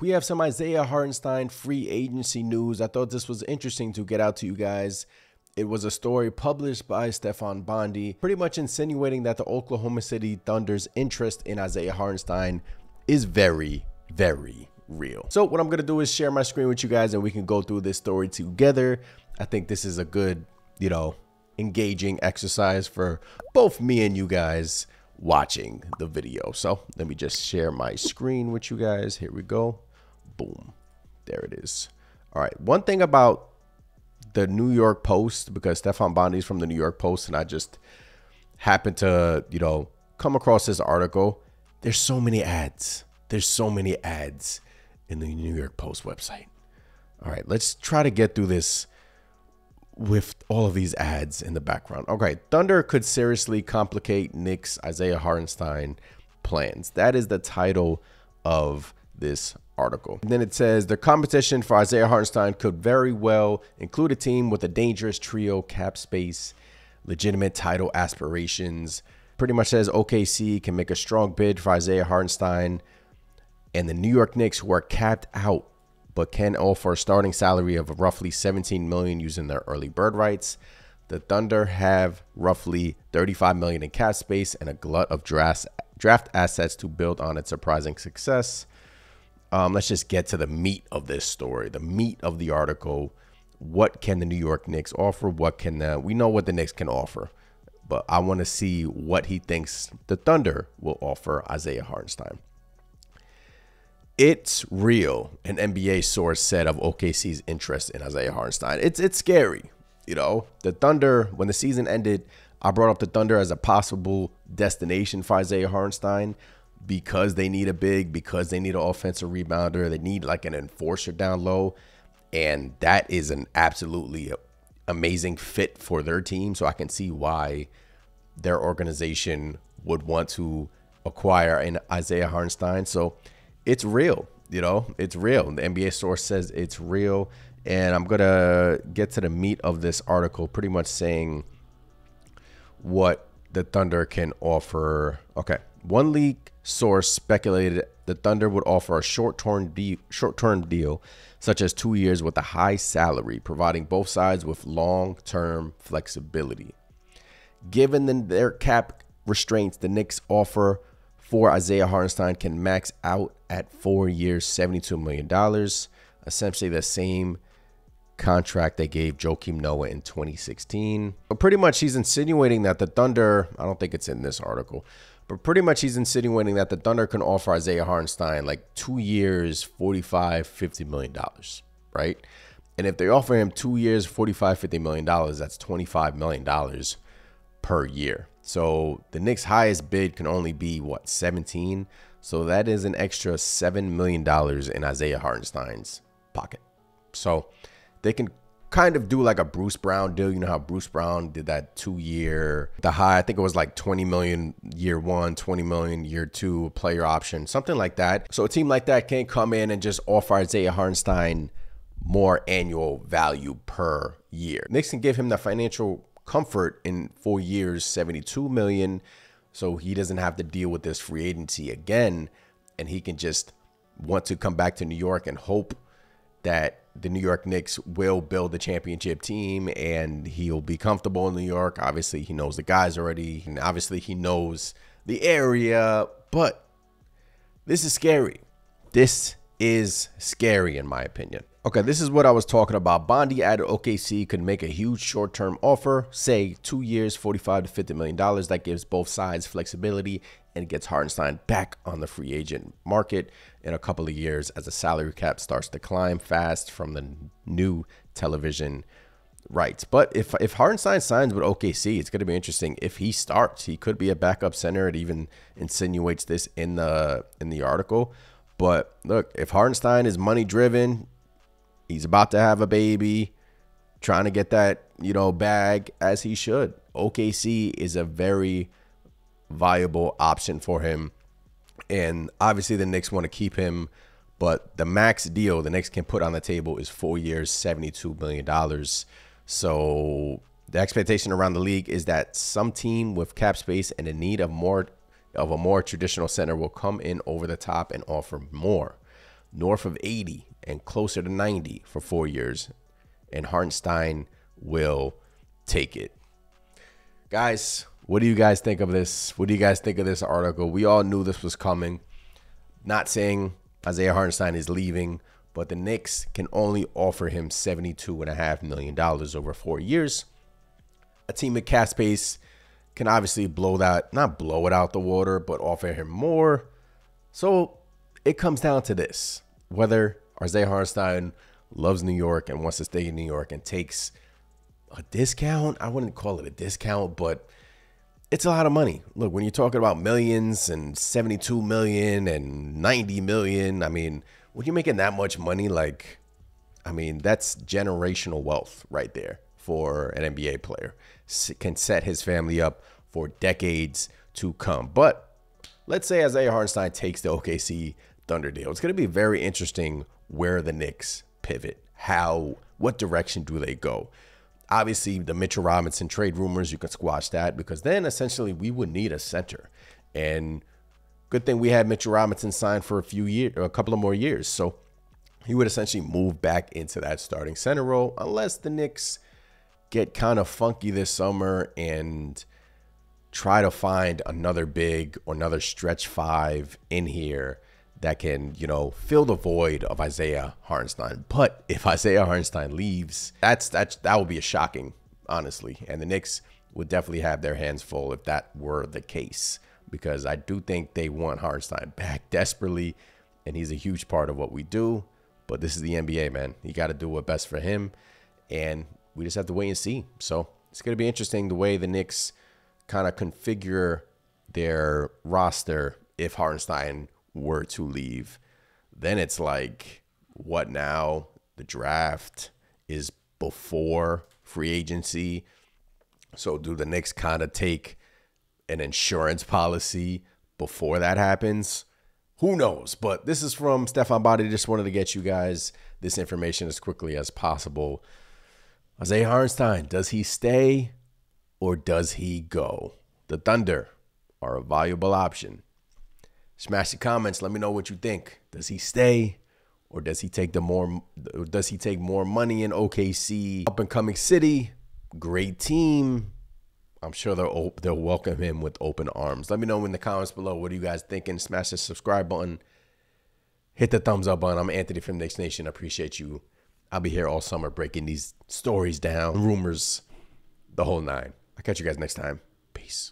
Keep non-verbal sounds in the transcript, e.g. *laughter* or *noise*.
We have some Isaiah Hartenstein free agency news. I thought this was interesting to get out to you guys. It was a story published by Stefan Bondy, pretty much insinuating that the Oklahoma City Thunder's interest in Isaiah Hartenstein is very, very real. So what I'm going to do is share my screen with you guys and we can go through this story together. I think this is a good, you know, engaging exercise for both me and you guys watching the video. So let me just share my screen with you guys. Here we go. Boom. There it is. All right. One thing about the New York Post, because Stefan Bondy's from the New York Post, and I just happened to, you know, come across this article. There's so many ads. There's so many ads in the New York Post website. All right, let's try to get through this with all of these ads in the background. Okay, Thunder could seriously complicate Knicks Isaiah Hartenstein plans. That is the title of this article. And then it says the competition for Isaiah Hartenstein could very well include a team with a dangerous trio cap space, legitimate title aspirations. Pretty much says OKC can make a strong bid for Isaiah Hartenstein and the New York Knicks who are capped out but can offer a starting salary of roughly 17 million using their early bird rights. The Thunder have roughly 35 million in cap space and a glut of draft draft assets to build on its surprising success. Um, let's just get to the meat of this story, the meat of the article. What can the New York Knicks offer? What can the, we know what the Knicks can offer, but I want to see what he thinks the Thunder will offer Isaiah Hartenstein. It's real, an NBA source said of OKC's interest in Isaiah Hartenstein. It's it's scary, you know. The Thunder, when the season ended, I brought up the Thunder as a possible destination for Isaiah Hartenstein because they need a big, because they need an offensive rebounder, they need like an enforcer down low, and that is an absolutely amazing fit for their team. So I can see why their organization would want to acquire an Isaiah Hartenstein. So it's real. You know, it's real. The NBA source says it's real. And I'm going to get to the meat of this article, pretty much saying what the Thunder can offer. Okay. One league source speculated the Thunder would offer a short-term de- short-term deal, such as two years with a high salary, providing both sides with long-term flexibility. Given the, their cap restraints, the Knicks offer for Isaiah Hartenstein can max out at four years, $72 million, essentially the same contract they gave Joakim Noah in 2016. But pretty much he's insinuating that the Thunder, I don't think it's in this article, but pretty much he's insinuating that the Thunder can offer Isaiah Hartenstein like two years, 45, 50 million dollars, right? And if they offer him two years, 45, 50 million dollars, that's 25 million dollars per year. So the Knicks' highest bid can only be what 17. So that is an extra seven million dollars in Isaiah Hartenstein's pocket. So they can kind of do like a Bruce Brown deal. You know how Bruce Brown did that two year, the high, I think it was like 20 million year one, 20 million year two player option, something like that. So a team like that can come in and just offer Isaiah Hartenstein more annual value per year. Knicks can give him the financial comfort in four years, 72 million. So he doesn't have to deal with this free agency again. And he can just want to come back to New York and hope that the New York Knicks will build a championship team and he'll be comfortable in New York. Obviously, he knows the guys already. And obviously, he knows the area. But this is scary. This is scary, in my opinion. Okay, this is what I was talking about. Bondy added OKC could make a huge short-term offer, say two years, 45 to 50 million dollars. That gives both sides flexibility and gets Hartenstein back on the free agent market in a couple of years as the salary cap starts to climb fast from the new television rights. But if if Hartenstein signs with OKC, it's going to be interesting. If he starts, he could be a backup center. It even insinuates this in the in the article. But look, if Hartenstein is money driven, He's about to have a baby, trying to get that, you know, bag as he should. OKC is a very viable option for him. And obviously the Knicks want to keep him, but the max deal the Knicks can put on the table is 4 years, 72 million dollars. So the expectation around the league is that some team with cap space and in need of more of a more traditional center will come in over the top and offer more. North of 80 and closer to 90 for four years. And Hartenstein will take it. Guys, what do you guys think of this? What do you guys think of this article? We all knew this was coming. Not saying Isaiah Hartenstein is leaving, but the Knicks can only offer him $72.5 million over four years. A team at cap space can obviously blow that, not blow it out the water, but offer him more. So it comes down to this whether Isaiah Hartenstein loves New York and wants to stay in New York and takes a discount. I wouldn't call it a discount, but it's a lot of money. Look, when you're talking about millions and 72 million and 90 million, I mean, when you're making that much money, like, I mean, that's generational wealth right there for an NBA player. Can set his family up for decades to come. But let's say Isaiah Hartenstein takes the OKC Thunder deal. It's going to be very interesting where the Knicks pivot. How, what direction do they go? Obviously, the Mitchell Robinson trade rumors, you can squash that because then essentially we would need a center. And good thing we had Mitchell Robinson signed for a few years, a couple of more years. So he would essentially move back into that starting center role unless the Knicks get kind of funky this summer and try to find another big or another stretch five in here that can, you know, fill the void of Isaiah Hartenstein. But if *laughs* Isaiah Hartenstein leaves, that's that's that would be a shocking, honestly. And the Knicks would definitely have their hands full if that were the case. Because I do think they want Hartenstein back *laughs* desperately, and he's a huge part of what we do. But this is the NBA, man. You got to do what's best for him, and we just have to wait and see. So it's going to be interesting the way the Knicks kind of configure their roster if Hartenstein were to leave, then it's like, what now? The draft is before free agency. So do the Knicks kind of take an insurance policy before that happens? Who knows? But this is from Stefan Bondy. Just wanted to get you guys this information as quickly as possible. Isaiah Hartenstein, does he stay or does he go? The Thunder are a valuable option. Smash the comments. Let me know what you think. Does he stay, or does he take the more? Does he take more money in OKC? Up and coming city, great team. I'm sure they'll they'll welcome him with open arms. Let me know in the comments below. What are you guys thinking? Smash the subscribe button. Hit the thumbs up button. I'm Anthony from Knicks Nation. I appreciate you. I'll be here all summer breaking these stories down, rumors, the whole nine. I'll catch you guys next time. Peace.